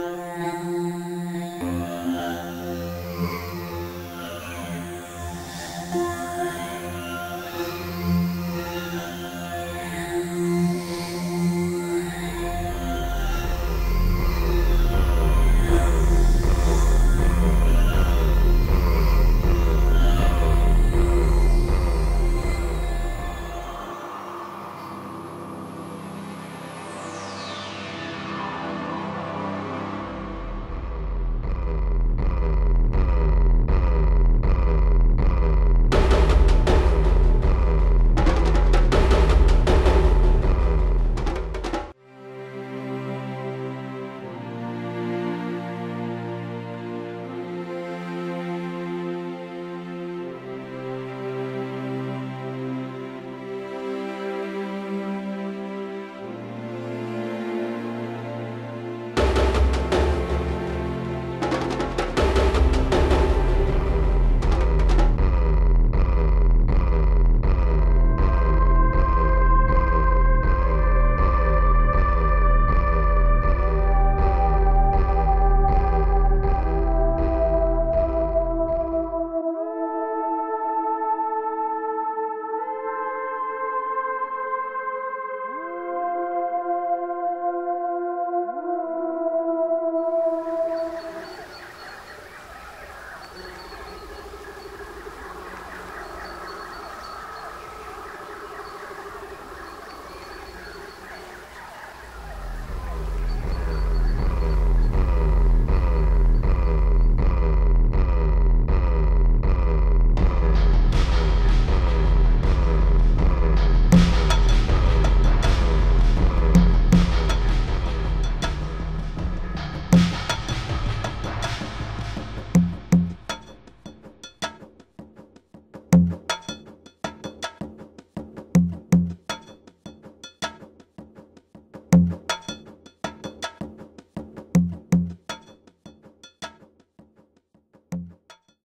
Bye.